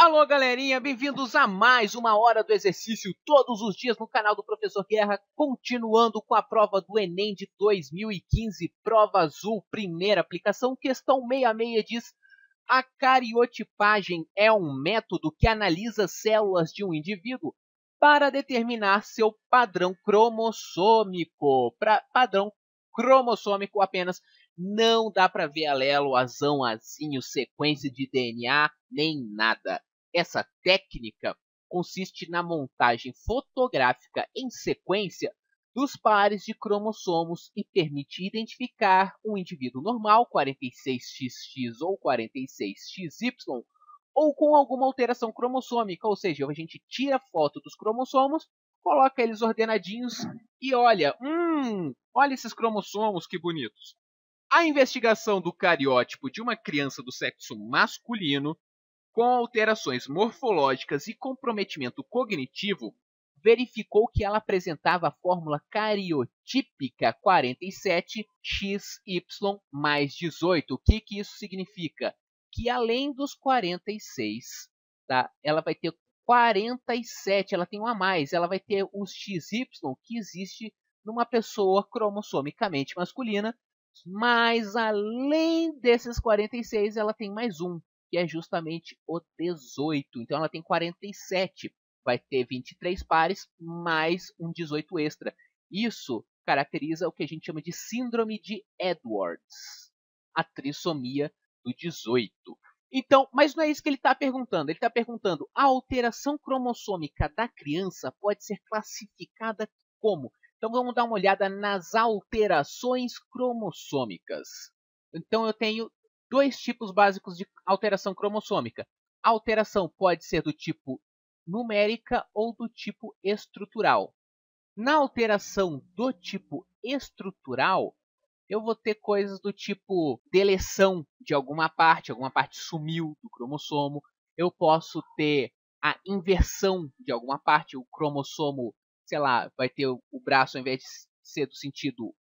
Alô, galerinha, bem-vindos a mais uma hora do exercício todos os dias no canal do Professor Guerra, continuando com a prova do Enem de 2015, prova azul, primeira aplicação, questão 66 diz: a cariotipagem é um método que analisa células de um indivíduo para determinar seu padrão cromossômico. Pra, padrão cromossômico apenas não dá para ver alelo, azão, azinho, sequência de DNA, nem nada. Essa técnica consiste na montagem fotográfica em sequência dos pares de cromossomos e permite identificar um indivíduo normal, 46XX ou 46XY, ou com alguma alteração cromossômica, ou seja, a gente tira foto dos cromossomos, coloca eles ordenadinhos e olha, hum, olha esses cromossomos que bonitos. A investigação do cariótipo de uma criança do sexo masculino com alterações morfológicas e comprometimento cognitivo, verificou que ela apresentava a fórmula cariotípica 47XY mais 18. O que, que isso significa? Que além dos 46, tá, ela vai ter 47, ela tem um a mais, ela vai ter os XY que existe numa pessoa cromossomicamente masculina, mas além desses 46, ela tem mais um, que é justamente o 18. Então ela tem 47. Vai ter 23 pares mais um 18 extra. Isso caracteriza o que a gente chama de síndrome de Edwards, a trissomia do 18. Então, mas não é isso que ele está perguntando. Ele está perguntando: a alteração cromossômica da criança pode ser classificada como? Então vamos dar uma olhada nas alterações cromossômicas. Então eu tenho dois tipos básicos de alteração cromossômica. A alteração pode ser do tipo numérica ou do tipo estrutural. Na alteração do tipo estrutural, eu vou ter coisas do tipo deleção de alguma parte, alguma parte sumiu do cromossomo. Eu posso ter a inversão de alguma parte, o cromossomo, sei lá, vai ter o braço ao invés de ser do sentido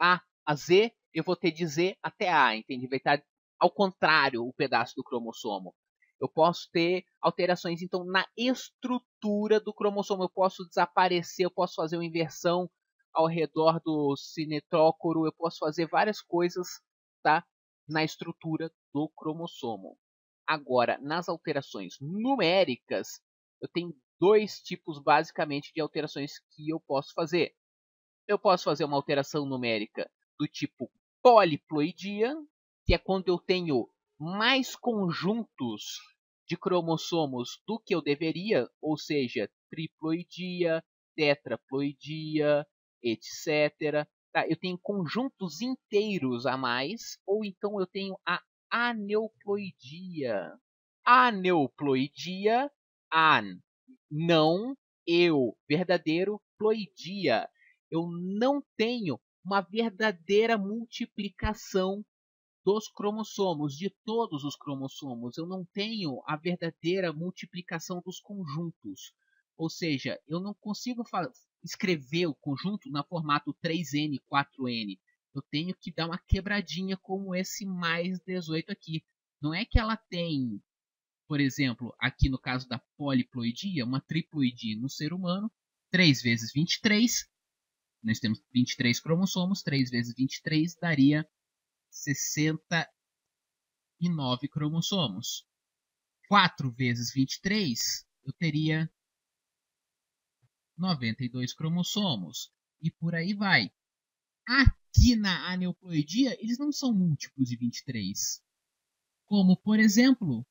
A a Z, eu vou ter de Z até A, entende? Vai estar ao contrário o pedaço do cromossomo. Eu posso ter alterações então na estrutura do cromossomo. Eu posso desaparecer, eu posso fazer uma inversão ao redor do cinetrócoro, eu posso fazer várias coisas tá, na estrutura do cromossomo. Agora, nas alterações numéricas, eu tenho dois tipos basicamente de alterações que eu posso fazer. Eu posso fazer uma alteração numérica do tipo poliploidia, que é quando eu tenho mais conjuntos de cromossomos do que eu deveria, ou seja, triploidia, tetraploidia, etc. Tá? Eu tenho conjuntos inteiros a mais, ou então eu tenho a aneuploidia. Aneuploidia, an, não, eu, verdadeiro, ploidia. Eu não tenho uma verdadeira multiplicação dos cromossomos, de todos os cromossomos. Eu não tenho a verdadeira multiplicação dos conjuntos. Ou seja, eu não consigo escrever o conjunto na formato 3n, 4n. Eu tenho que dar uma quebradinha como esse mais 18 aqui. Não é que ela tem, por exemplo, aqui no caso da poliploidia, uma triploidia no ser humano, 3 vezes 23. Nós temos 23 cromossomos, 3 vezes 23 daria 69 cromossomos. 4 vezes 23, eu teria 92 cromossomos. E por aí vai. Aqui na aneuploidia, eles não são múltiplos de 23. Como, por exemplo,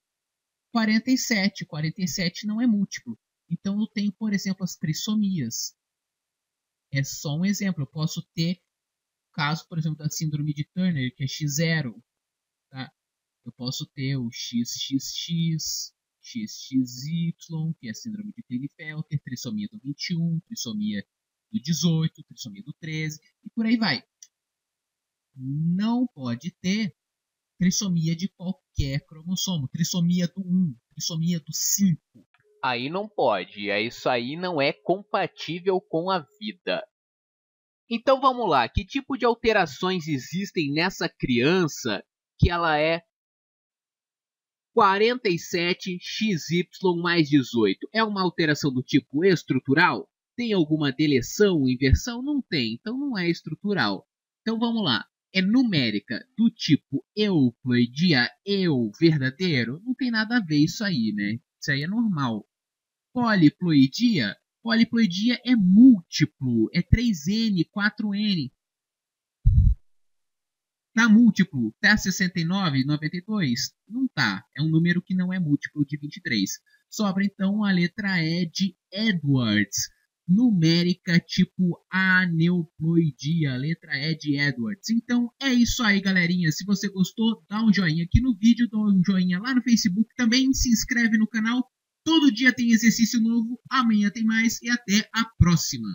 47. 47 não é múltiplo. Então eu tenho, por exemplo, as trissomias. É só um exemplo. Eu posso ter caso, por exemplo, da síndrome de Turner, que é X0, tá? eu posso ter o XXX, XXY, que é a síndrome de Klinefelter, trissomia do 21, trissomia do 18, trissomia do 13, e por aí vai. Não pode ter trissomia de qualquer cromossomo, trissomia do 1, trissomia do 5. Aí não pode, isso aí não é compatível com a vida. Então vamos lá, que tipo de alterações existem nessa criança que ela é 47xy mais 18 é uma alteração do tipo estrutural? Tem alguma deleção, inversão? Não tem, então não é estrutural. Então vamos lá. É numérica do tipo euploidia, eu verdadeiro? Não tem nada a ver isso aí, né? Isso aí é normal. Poliploidia? Poliploidia é múltiplo, é 3n, 4n. Tá múltiplo? Tá 69, 92? Não tá. É um número que não é múltiplo de 23. Sobra então a letra E de Edwards. Numérica tipo aneuploidia, letra E de Edwards. Então é isso aí, galerinha. Se você gostou, dá um joinha aqui no vídeo, dá um joinha lá no Facebook. Também se inscreve no canal. Todo dia tem exercício novo. Amanhã tem mais e até a próxima.